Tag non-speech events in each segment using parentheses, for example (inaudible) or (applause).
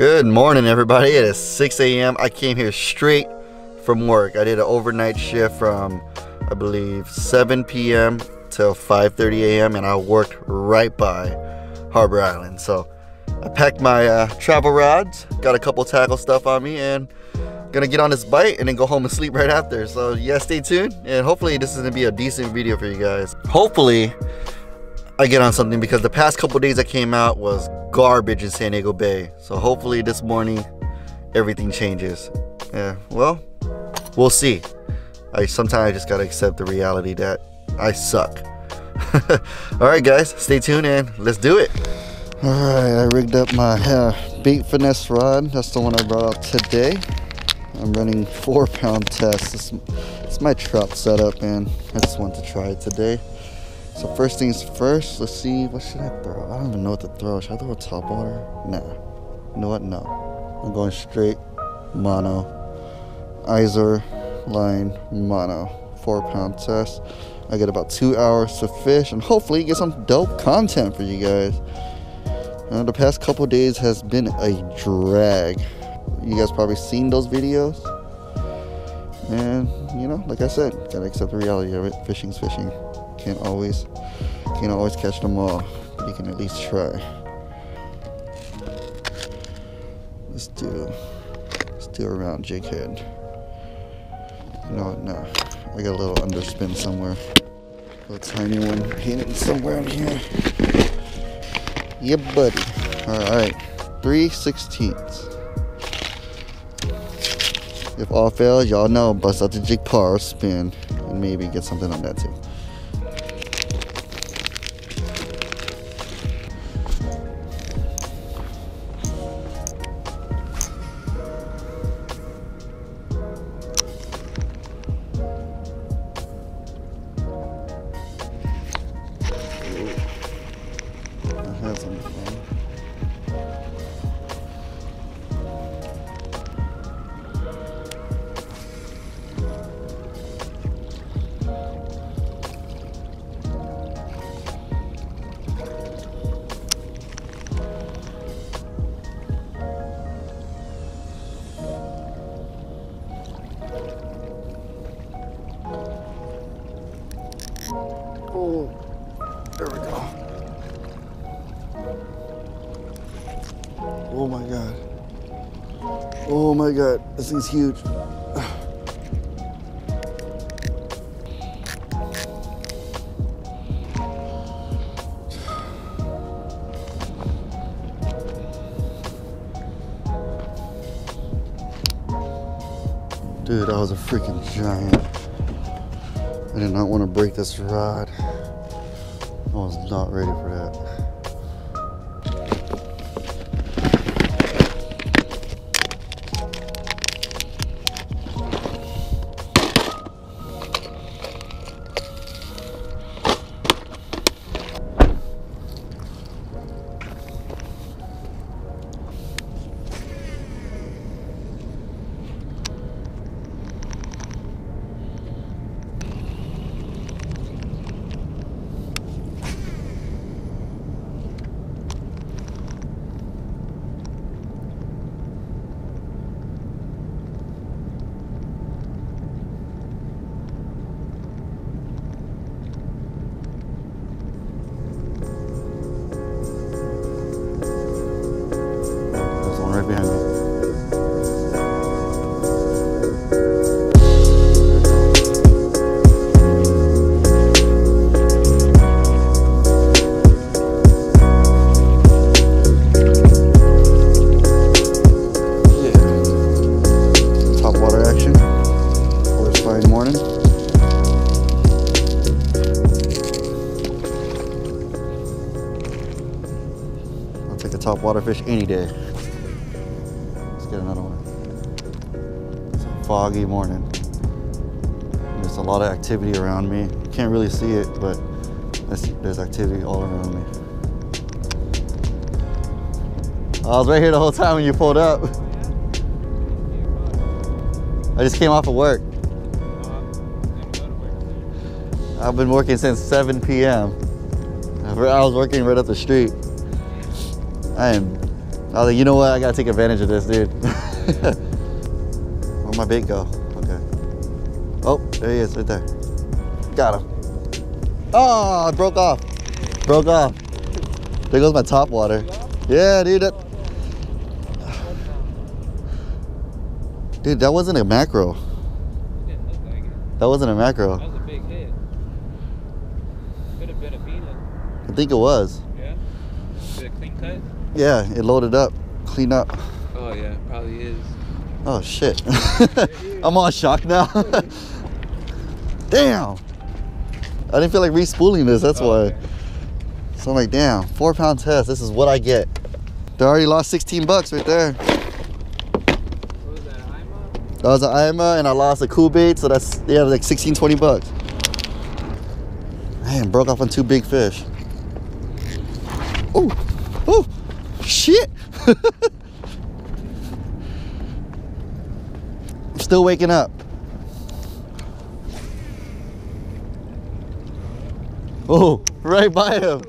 Good morning, everybody. It is 6 a.m. I came here straight from work. I did an overnight shift from, I believe, 7 p.m. till 5:30 a.m. and I worked right by Harbor Island. So I packed my uh, travel rods, got a couple tackle stuff on me, and gonna get on this bike and then go home and sleep right after. So yeah, stay tuned, and hopefully this is gonna be a decent video for you guys. Hopefully. I get on something because the past couple days I came out was garbage in San Diego Bay. So hopefully this morning everything changes. Yeah, well, we'll see. I sometimes I just gotta accept the reality that I suck. (laughs) All right, guys, stay tuned and let's do it. All right, I rigged up my uh, bait finesse rod. That's the one I brought out today. I'm running four pound test. It's, it's my trout setup, and I just want to try it today. So first things first, let's see, what should I throw? I don't even know what to throw. Should I throw a top water? Nah. You know what? No. I'm going straight mono. Izor line mono. Four pound test. I get about two hours to fish and hopefully get some dope content for you guys. Uh, the past couple days has been a drag. You guys probably seen those videos. And, you know, like I said, gotta accept the reality of it. Fishing's fishing. Can't always, can't always catch them all, but you can at least try. Let's do, let's do a round jig head. What? No, I got a little underspin somewhere. A little tiny one hidden somewhere in here. Yeah, buddy. All right, three sixteenths. If all fails, y'all know, bust out the JigPara Spin and maybe get something on that too. My god, this thing's huge. Dude, I was a freaking giant. I did not want to break this rod. I was not ready for that. Fish any day. Let's get another one. It's a foggy morning. There's a lot of activity around me. You can't really see it, but there's, there's activity all around me. I was right here the whole time when you pulled up. I just came off of work. I've been working since 7 p.m. I was working right up the street. I am I was like, you know what? I gotta take advantage of this, dude. (laughs) Where'd my bait go? Okay. Oh, there he is, right there. Got him. Oh, it broke off. Broke off. There goes my top water. Yeah, dude. That... Dude, that wasn't a macro. Didn't look like it. That wasn't a macro. That was a big hit. Could have been a peanut. I think it was. Yeah. Is it a clean cut? Yeah, it loaded up, clean up. Oh yeah, probably is. Oh shit. (laughs) I'm all shocked now. (laughs) damn. I didn't feel like re-spooling this, that's Oh, why. okay. So I'm like, damn, four pound test, this is what I get. They already lost 16 bucks right there. What was that? IMA? That was an IMA and I lost a cool bait, so that's, yeah, like 16, 20 bucks. Man, broke off on two big fish. Oh, oh, shit. (laughs) I'm still waking up. Oh, right by him.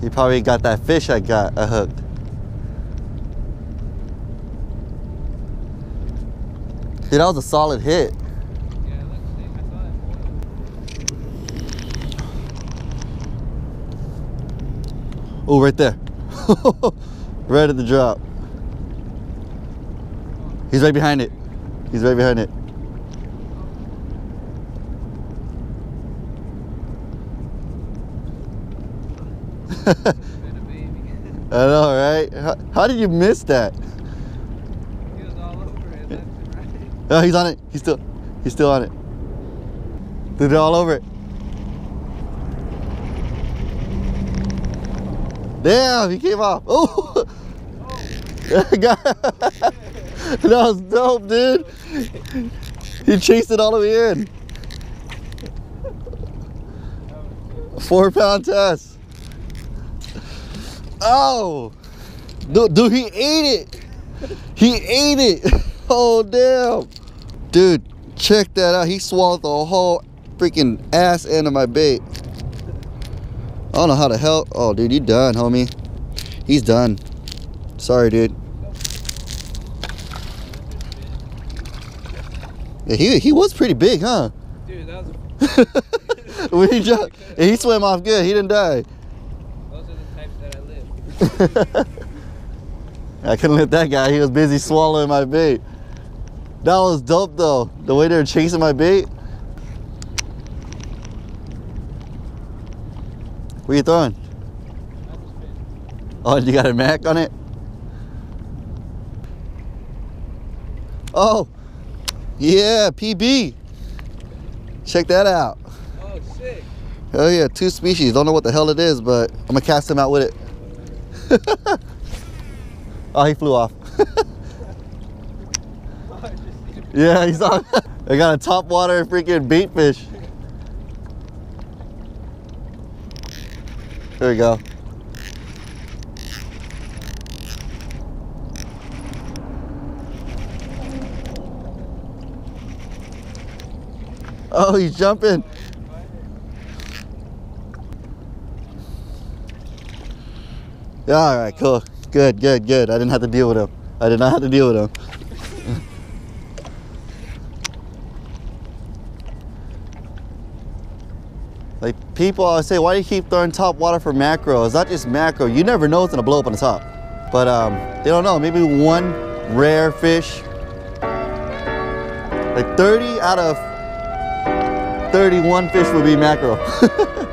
He probably got that fish I got I hooked. Dude, that was a solid hit. Yeah, look, see, I saw that. Oh, right there. (laughs) right at the drop. He's right behind it. He's right behind it. (laughs) I know, right? How, how did you miss that? he was all over it, left and right. Oh, he's on it. He's still, he's still on it. Dude, they're all over it. Damn, he came off. Oh, (laughs) that was dope, dude. He chased it all the way in. Four pound test. Oh, dude, dude, he ate it. He ate it. (laughs) Oh, damn. Dude, check that out. He swallowed the whole freaking ass end of my bait. I don't know how to help. Oh, dude, you done, homie. He's done. Sorry, dude. Yeah, he, he was pretty big, huh? Dude, that was (laughs) when he jumped, he swam off good. He didn't die. those are the types that I live. (laughs) I couldn't let that guy. He was busy swallowing my bait. That was dope though. The way they were chasing my bait. What are you throwing? I just been Oh, you got a Mac on it? Oh, yeah, PB. Check that out. Oh sick. Oh yeah, two species. Don't know what the hell it is, but I'm gonna cast him out with it. (laughs) oh, he flew off. I just seen him. yeah, he's on. (laughs) I got a top water freaking bait fish. There we go. Oh, he's jumping. Yeah, all right, cool. Good, good, good. I didn't have to deal with him. I did not have to deal with him. like people always say, why do you keep throwing top water for macro? It's not just macro. You never know it's gonna blow up on the top. But um, they don't know. Maybe one rare fish, like 30 out of 31 fish would be macro. (laughs)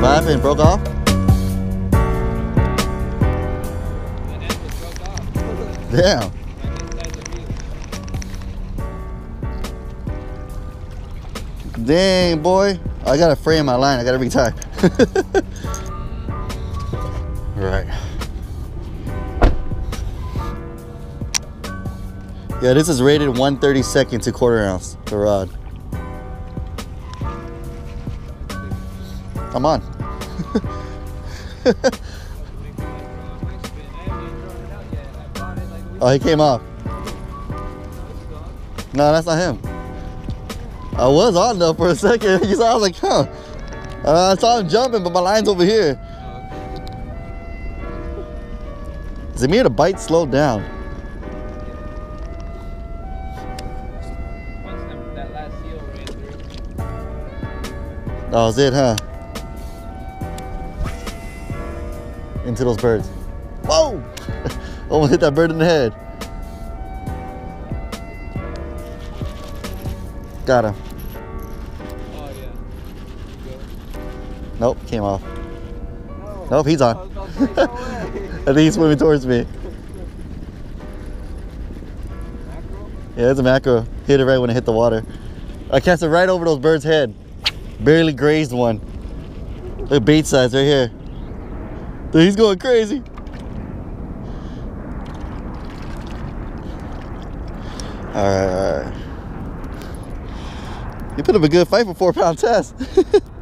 What happened? Broke off? Damn. Dang, boy. Oh, I gotta frame my line. I gotta retie. (laughs) right. Yeah, this is rated 132nd to quarter ounce, the rod. I'm on. (laughs) Oh, he came off. No, that's not him. I was on though for a second. (laughs) You saw, I was like, huh. Uh, I saw him jumping, but my line's over here. Is it me the bite slowed down? That was it, huh? Into those birds. Almost hit that bird in the head. Got him. Oh yeah. Nope, came off. No. Nope, he's on. (laughs) Say, no. I think he's swimming towards me. Yeah, it's a mackerel. Hit it right when it hit the water. I cast it right over those birds' head. Barely grazed one. Look, bait size right here. Dude, he's going crazy. All right, all right. You put up a good fight for four pound test. (laughs) I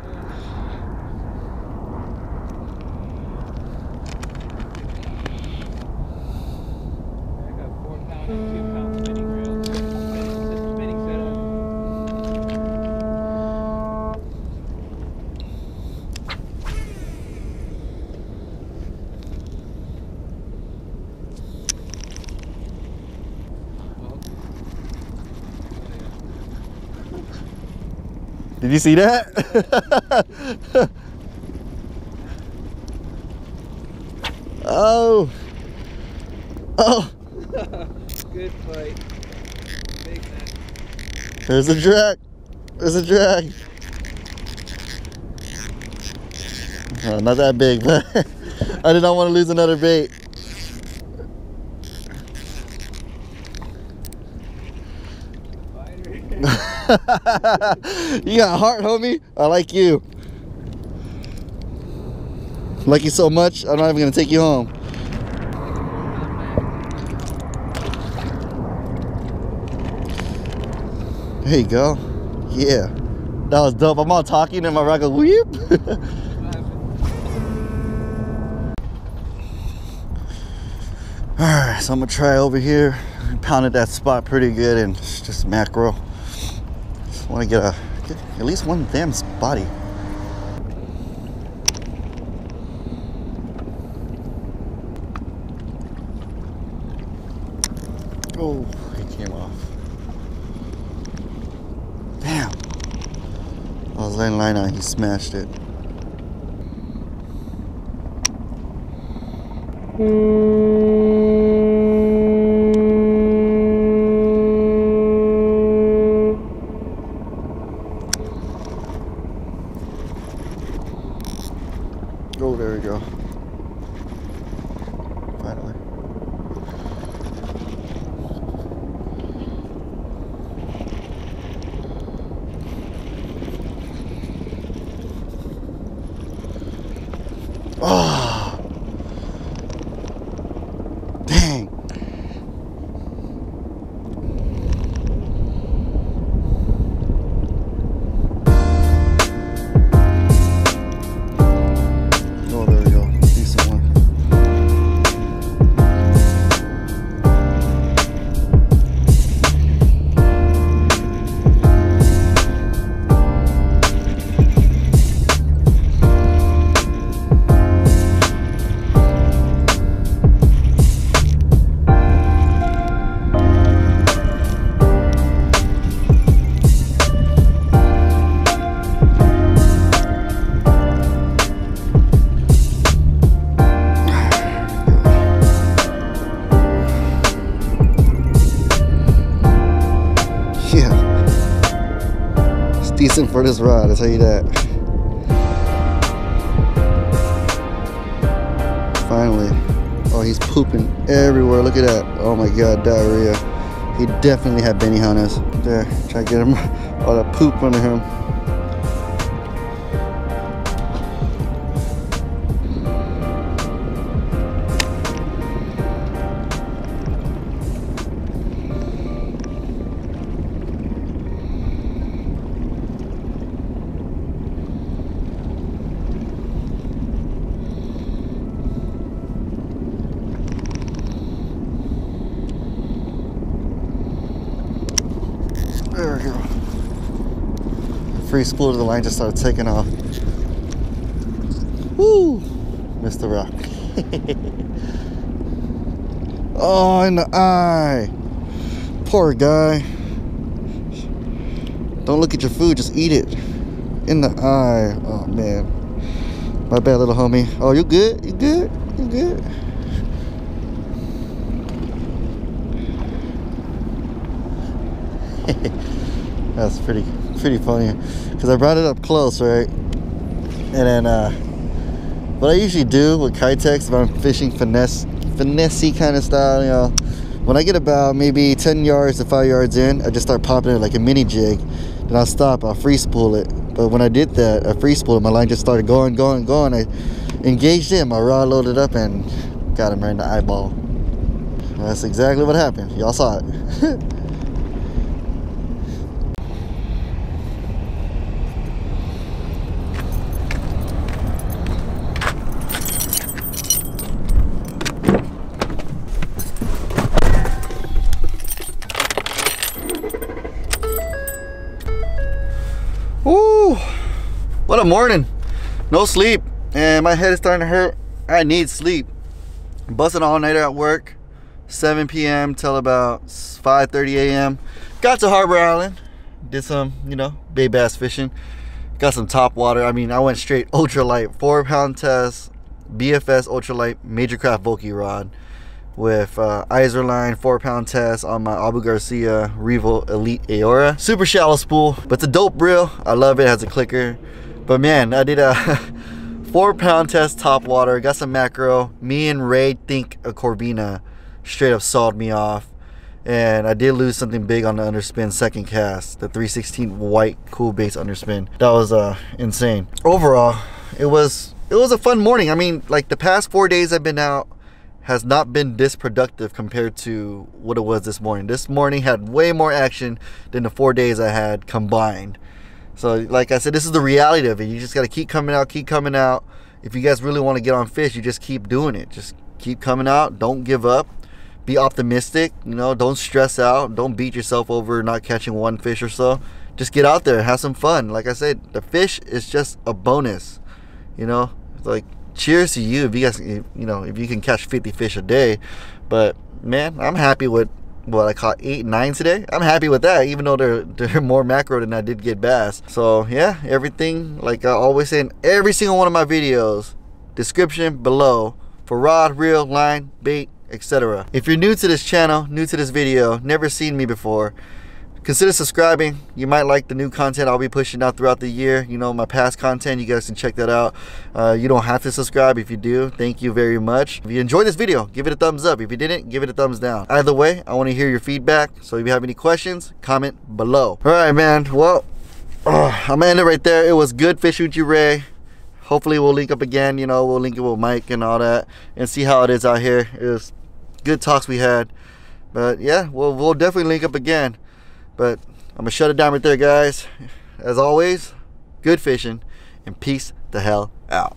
got four pound and two pound spinning reel. Spinning, spinning setup. Well, Did you see that? (laughs) oh. Oh. Good fight. Big man. There's a drag. There's a drag. Oh, not that big, but (laughs) I did not want to lose another bait. (laughs) (laughs) You got heart, homie. I like you. Like you so much, I'm not even gonna take you home. There you go. Yeah. That was dope. I'm all talking and my rod goes. (laughs) Alright, so I'm gonna try over here. Pounded that spot pretty good and it's just mackerel. Just wanna get a at least one damn spotty. Oh, he came off. Damn. I was laying line on, he smashed it. Oh, there we go. Yeah. It's decent for this rod, I'll tell you that. Finally. Oh, he's pooping everywhere. Look at that. Oh my god, diarrhea. He definitely had Benihana's. There, try to get him (laughs) all that poop under him. Free spool to the line just started taking off. Woo! Missed the rock. (laughs) oh, in the eye. Poor guy. Don't look at your food, just eat it. In the eye. Oh man. My bad little homie. Oh you good? You good? You good? (laughs) That's pretty pretty funny. Cause I brought it up close, right? And then uh what I usually do with Keitechs if I'm fishing finesse finessey kind of style, you know, when I get about maybe 10 yards to 5 yards in, I just start popping it like a mini jig. Then I'll stop, I'll free spool it. But when I did that, I free spooled, my line just started going, going, going. I engaged him, my rod loaded up and got him right in the eyeball. That's exactly what happened. Y'all saw it. (laughs) a morning. No sleep. And my head is starting to hurt. I need sleep. Busting all night at work. 7 p.m. till about 5.30 a.m. Got to Harbor Island. Did some, you know, bay bass fishing. Got some top water. I mean, I went straight ultralight. Four pound test. BFS ultralight major craft Volkey rod with uh, Izorline 4 pound test on my Abu Garcia Revo Elite Aurora. Super shallow spool, but it's a dope reel. I love it, it has a clicker. But man, I did a (laughs) 4 pound test top water, got some macro. Me and Ray think a Corvina straight up sawed me off. And I did lose something big on the underspin second cast, the 316 white Coolbaits underspin. That was uh, insane. Overall, it was it was a fun morning. I mean, like the past four days I've been out, has not been this productive compared to what it was this morning. This morning had way more action than the four days I had combined. So, like I said, this is the reality of it. You just got to keep coming out, keep coming out. If you guys really want to get on fish, you just keep doing it. Just keep coming out. Don't give up. Be optimistic. You know, don't stress out. Don't beat yourself over not catching one fish or so. Just get out there, have some fun. Like I said, the fish is just a bonus. You know, it's like cheers to you if you guys you know if you can catch 50 fish a day but man i'm happy with what i caught eight nine today? I'm happy with that even though they're (laughs) they're more macro than i did get bass. So yeah everything like i always say in every single one of my videos description below for rod reel line bait etc if you're new to this channel new to this video never seen me before consider subscribing. You might like the new content i'll be pushing out throughout the year. You know my past content you guys can check that out. Uh, you don't have to subscribe if you do. Thank you very much. If you enjoyed this video give it a thumbs up. If you didn't give it a thumbs down. Either way i want to hear your feedback. So if you have any questions comment below. All right man. Well oh, i'm gonna end it right there. It was good fishing with you ray. Hopefully we'll link up again you know we'll link it with mike and all that and see how it is out here. It was good talks we had. But yeah we'll, we'll definitely link up again but I'm gonna shut it down right there, guys. As always, good fishing and peace the hell out.